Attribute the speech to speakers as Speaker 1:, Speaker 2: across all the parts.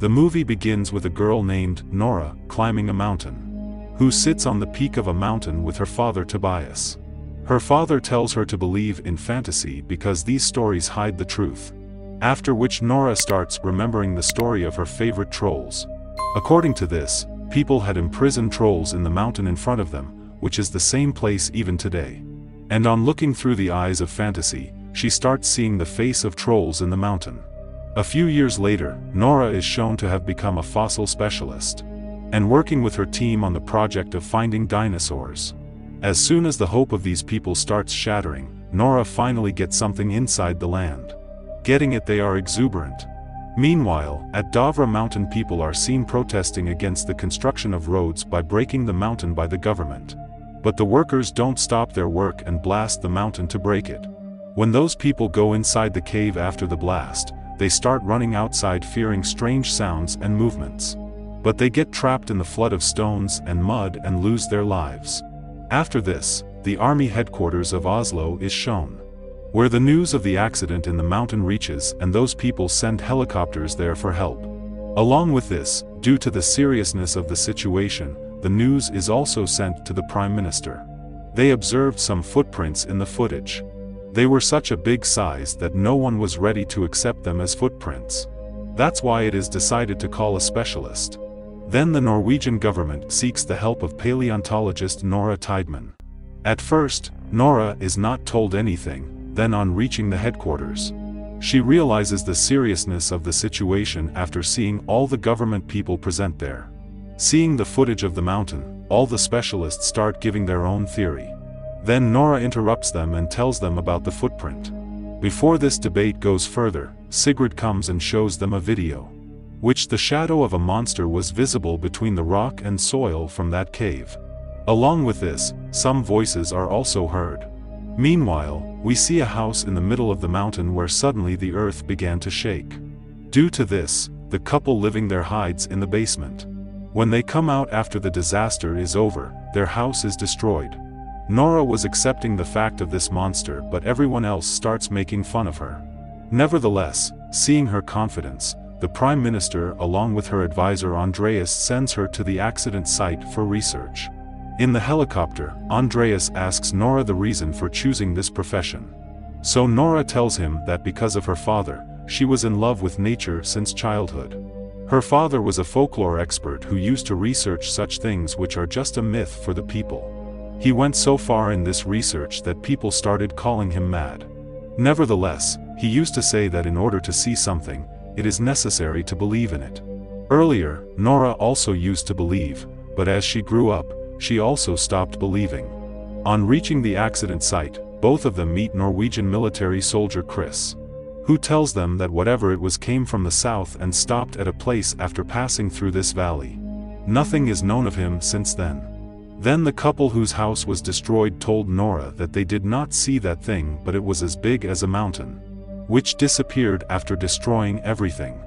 Speaker 1: The movie begins with a girl named Nora climbing a mountain, who sits on the peak of a mountain with her father Tobias. Her father tells her to believe in fantasy because these stories hide the truth. After which Nora starts remembering the story of her favorite trolls. According to this, people had imprisoned trolls in the mountain in front of them, which is the same place even today. And on looking through the eyes of fantasy, she starts seeing the face of trolls in the mountain. A few years later, Nora is shown to have become a fossil specialist. And working with her team on the project of finding dinosaurs. As soon as the hope of these people starts shattering, Nora finally gets something inside the land. Getting it they are exuberant. Meanwhile, at Dovre mountain people are seen protesting against the construction of roads by breaking the mountain by the government. But the workers don't stop their work and blast the mountain to break it. When those people go inside the cave after the blast, they start running outside fearing strange sounds and movements. But they get trapped in the flood of stones and mud and lose their lives. After this, the army headquarters of Oslo is shown. Where the news of the accident in the mountain reaches and those people send helicopters there for help. Along with this, due to the seriousness of the situation, the news is also sent to the Prime Minister. They observed some footprints in the footage. They were such a big size that no one was ready to accept them as footprints. That's why it is decided to call a specialist. Then the Norwegian government seeks the help of paleontologist Nora Tideman. At first, Nora is not told anything, then on reaching the headquarters. She realizes the seriousness of the situation after seeing all the government people present there. Seeing the footage of the mountain, all the specialists start giving their own theory. Then Nora interrupts them and tells them about the footprint. Before this debate goes further, Sigrid comes and shows them a video. Which the shadow of a monster was visible between the rock and soil from that cave. Along with this, some voices are also heard. Meanwhile, we see a house in the middle of the mountain where suddenly the earth began to shake. Due to this, the couple living there hides in the basement. When they come out after the disaster is over, their house is destroyed. Nora was accepting the fact of this monster but everyone else starts making fun of her. Nevertheless, seeing her confidence, the Prime Minister along with her advisor Andreas sends her to the accident site for research. In the helicopter, Andreas asks Nora the reason for choosing this profession. So Nora tells him that because of her father, she was in love with nature since childhood. Her father was a folklore expert who used to research such things which are just a myth for the people. He went so far in this research that people started calling him mad. Nevertheless, he used to say that in order to see something, it is necessary to believe in it. Earlier, Nora also used to believe, but as she grew up, she also stopped believing. On reaching the accident site, both of them meet Norwegian military soldier Chris. Who tells them that whatever it was came from the south and stopped at a place after passing through this valley. Nothing is known of him since then. Then the couple whose house was destroyed told Nora that they did not see that thing but it was as big as a mountain. Which disappeared after destroying everything.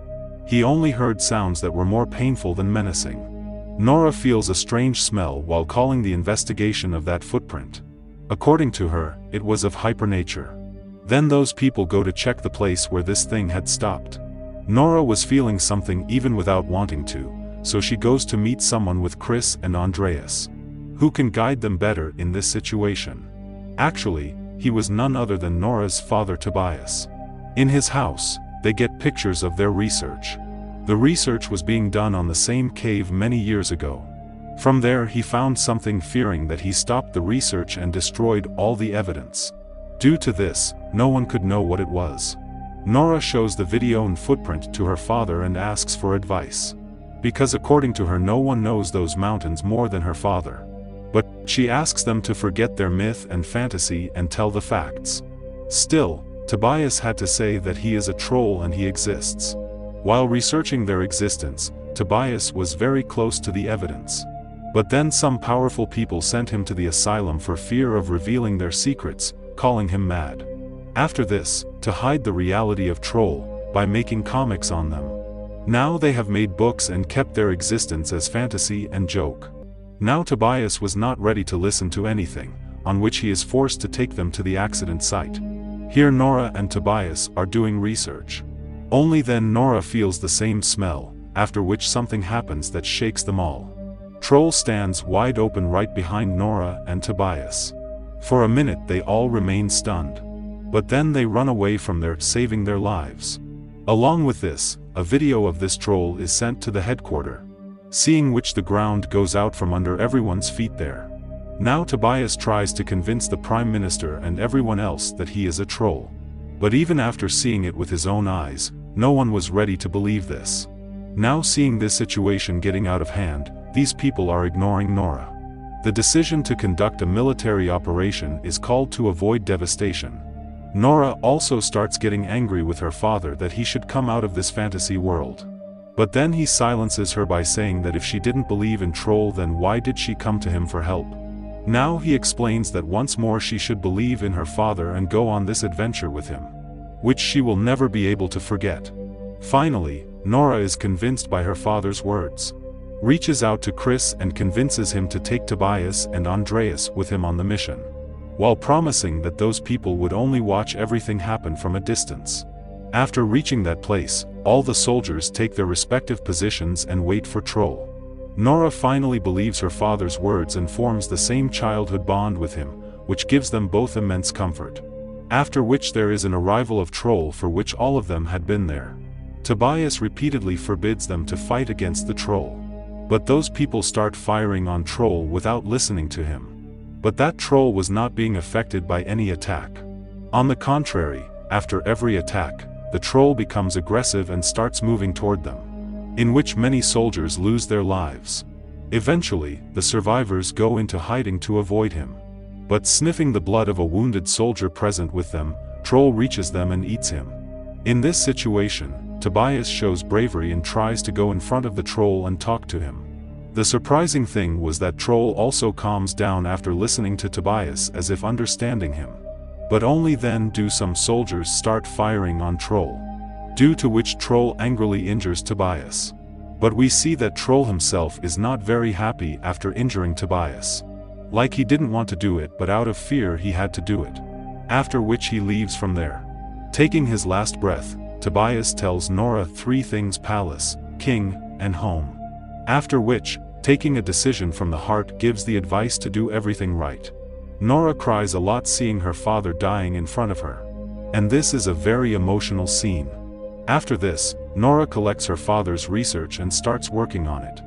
Speaker 1: He only heard sounds that were more painful than menacing. Nora feels a strange smell while calling the investigation of that footprint. According to her, it was of hypernature. Then those people go to check the place where this thing had stopped. Nora was feeling something even without wanting to, so she goes to meet someone with Chris and Andreas. Who can guide them better in this situation? Actually, he was none other than Nora's father Tobias. In his house, they get pictures of their research. The research was being done on the same cave many years ago. From there he found something fearing that he stopped the research and destroyed all the evidence. Due to this, no one could know what it was. Nora shows the video and footprint to her father and asks for advice. Because according to her no one knows those mountains more than her father. But, she asks them to forget their myth and fantasy and tell the facts. Still, Tobias had to say that he is a troll and he exists. While researching their existence, Tobias was very close to the evidence. But then some powerful people sent him to the asylum for fear of revealing their secrets, calling him mad. After this, to hide the reality of Troll, by making comics on them. Now they have made books and kept their existence as fantasy and joke. Now Tobias was not ready to listen to anything, on which he is forced to take them to the accident site. Here Nora and Tobias are doing research. Only then Nora feels the same smell, after which something happens that shakes them all. Troll stands wide open right behind Nora and Tobias. For a minute they all remain stunned. But then they run away from there saving their lives. Along with this, a video of this troll is sent to the headquarter. Seeing which the ground goes out from under everyone's feet there. Now Tobias tries to convince the Prime Minister and everyone else that he is a troll. But even after seeing it with his own eyes, no one was ready to believe this. Now seeing this situation getting out of hand, these people are ignoring Nora. The decision to conduct a military operation is called to avoid devastation. Nora also starts getting angry with her father that he should come out of this fantasy world. But then he silences her by saying that if she didn't believe in Troll then why did she come to him for help? Now he explains that once more she should believe in her father and go on this adventure with him. Which she will never be able to forget. Finally, Nora is convinced by her father's words. Reaches out to Chris and convinces him to take Tobias and Andreas with him on the mission. While promising that those people would only watch everything happen from a distance. After reaching that place, all the soldiers take their respective positions and wait for Troll. Nora finally believes her father's words and forms the same childhood bond with him, which gives them both immense comfort. After which there is an arrival of Troll for which all of them had been there. Tobias repeatedly forbids them to fight against the Troll. But those people start firing on Troll without listening to him. But that Troll was not being affected by any attack. On the contrary, after every attack, the Troll becomes aggressive and starts moving toward them in which many soldiers lose their lives. Eventually, the survivors go into hiding to avoid him. But sniffing the blood of a wounded soldier present with them, Troll reaches them and eats him. In this situation, Tobias shows bravery and tries to go in front of the Troll and talk to him. The surprising thing was that Troll also calms down after listening to Tobias as if understanding him. But only then do some soldiers start firing on Troll due to which Troll angrily injures Tobias. But we see that Troll himself is not very happy after injuring Tobias. Like he didn't want to do it but out of fear he had to do it. After which he leaves from there. Taking his last breath, Tobias tells Nora three things palace, king, and home. After which, taking a decision from the heart gives the advice to do everything right. Nora cries a lot seeing her father dying in front of her. And this is a very emotional scene. After this, Nora collects her father's research and starts working on it.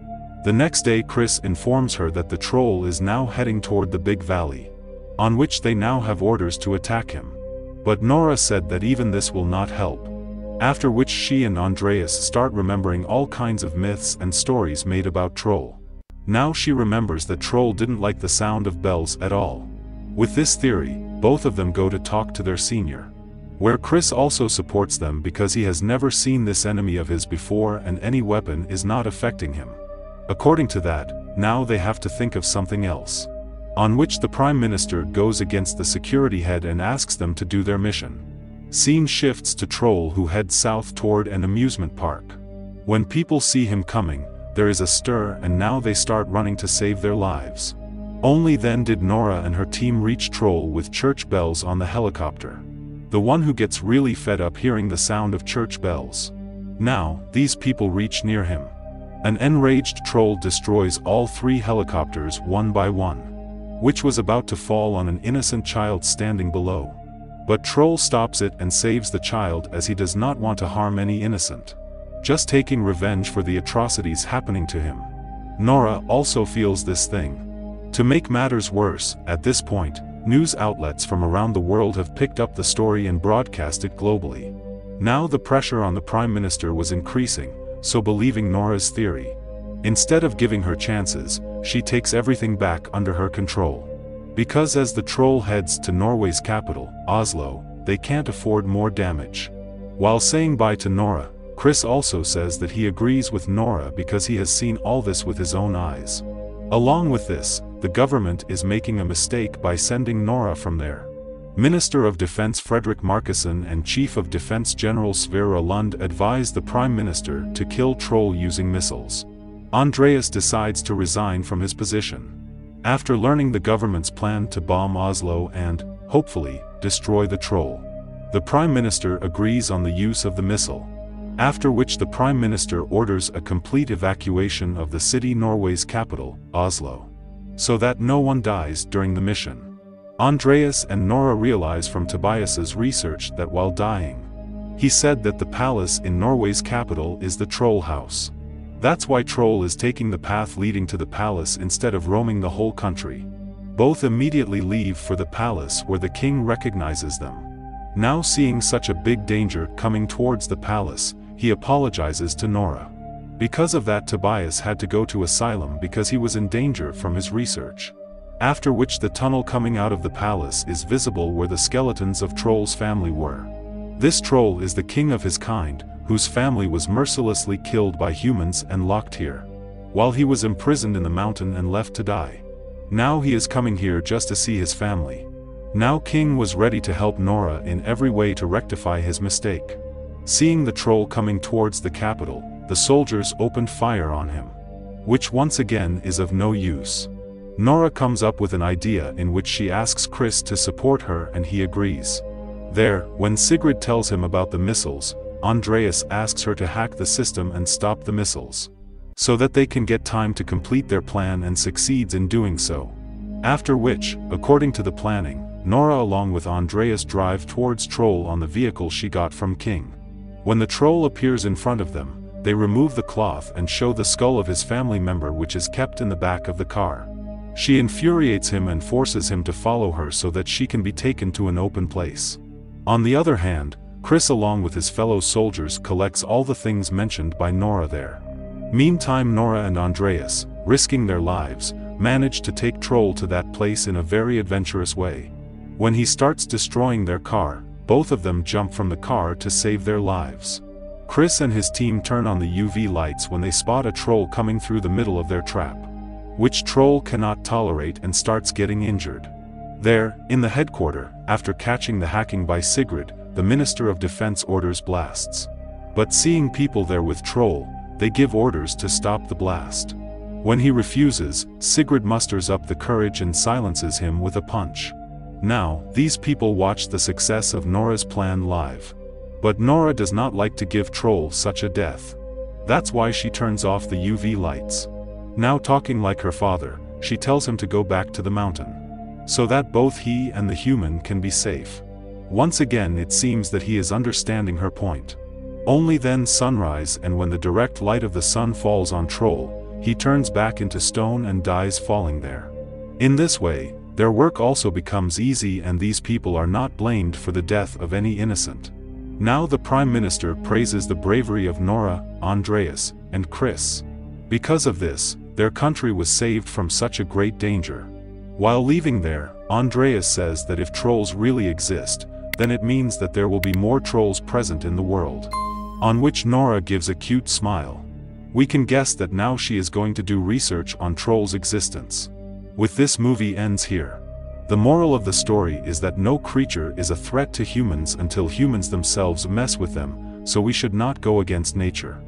Speaker 1: The next day Chris informs her that the troll is now heading toward the big valley. On which they now have orders to attack him. But Nora said that even this will not help. After which she and Andreas start remembering all kinds of myths and stories made about Troll. Now she remembers that Troll didn't like the sound of bells at all. With this theory, both of them go to talk to their senior. Where Chris also supports them because he has never seen this enemy of his before and any weapon is not affecting him. According to that, now they have to think of something else. On which the Prime Minister goes against the security head and asks them to do their mission. Scene shifts to Troll who heads south toward an amusement park. When people see him coming, there is a stir and now they start running to save their lives. Only then did Nora and her team reach Troll with church bells on the helicopter the one who gets really fed up hearing the sound of church bells. Now, these people reach near him. An enraged troll destroys all three helicopters one by one. Which was about to fall on an innocent child standing below. But Troll stops it and saves the child as he does not want to harm any innocent. Just taking revenge for the atrocities happening to him. Nora also feels this thing. To make matters worse, at this point, News outlets from around the world have picked up the story and broadcast it globally. Now the pressure on the Prime Minister was increasing, so believing Nora's theory. Instead of giving her chances, she takes everything back under her control. Because as the troll heads to Norway's capital, Oslo, they can't afford more damage. While saying bye to Nora, Chris also says that he agrees with Nora because he has seen all this with his own eyes. Along with this, the government is making a mistake by sending Nora from there. Minister of Defense Fredrik Markussen and Chief of Defense General Sverre Lund advise the Prime Minister to kill Troll using missiles. Andreas decides to resign from his position. After learning the government's plan to bomb Oslo and, hopefully, destroy the Troll. The Prime Minister agrees on the use of the missile. After which the Prime Minister orders a complete evacuation of the city Norway's capital, Oslo. So that no one dies during the mission. Andreas and Nora realize from Tobias's research that while dying, he said that the palace in Norway's capital is the Troll House. That's why Troll is taking the path leading to the palace instead of roaming the whole country. Both immediately leave for the palace where the king recognizes them. Now seeing such a big danger coming towards the palace, he apologizes to Nora. Because of that Tobias had to go to asylum because he was in danger from his research. After which the tunnel coming out of the palace is visible where the skeletons of Troll's family were. This troll is the king of his kind, whose family was mercilessly killed by humans and locked here. While he was imprisoned in the mountain and left to die. Now he is coming here just to see his family. Now King was ready to help Nora in every way to rectify his mistake. Seeing the troll coming towards the capital, the soldiers opened fire on him. Which once again is of no use. Nora comes up with an idea in which she asks Chris to support her and he agrees. There, when Sigrid tells him about the missiles, Andreas asks her to hack the system and stop the missiles. So that they can get time to complete their plan and succeeds in doing so. After which, according to the planning, Nora along with Andreas drive towards Troll on the vehicle she got from King. When the troll appears in front of them, they remove the cloth and show the skull of his family member which is kept in the back of the car. She infuriates him and forces him to follow her so that she can be taken to an open place. On the other hand, Chris along with his fellow soldiers collects all the things mentioned by Nora there. Meantime Nora and Andreas, risking their lives, manage to take Troll to that place in a very adventurous way. When he starts destroying their car, both of them jump from the car to save their lives. Chris and his team turn on the UV lights when they spot a troll coming through the middle of their trap. Which troll cannot tolerate and starts getting injured. There, in the headquarter, after catching the hacking by Sigrid, the Minister of Defense orders blasts. But seeing people there with Troll, they give orders to stop the blast. When he refuses, Sigrid musters up the courage and silences him with a punch. Now, these people watch the success of Nora's plan live. But Nora does not like to give Troll such a death. That's why she turns off the UV lights. Now talking like her father, she tells him to go back to the mountain. So that both he and the human can be safe. Once again it seems that he is understanding her point. Only then sunrise and when the direct light of the sun falls on Troll, he turns back into stone and dies falling there. In this way, their work also becomes easy and these people are not blamed for the death of any innocent. Now the Prime Minister praises the bravery of Nora, Andreas, and Chris. Because of this, their country was saved from such a great danger. While leaving there, Andreas says that if trolls really exist, then it means that there will be more trolls present in the world. On which Nora gives a cute smile. We can guess that now she is going to do research on trolls' existence. With this movie ends here. The moral of the story is that no creature is a threat to humans until humans themselves mess with them, so we should not go against nature.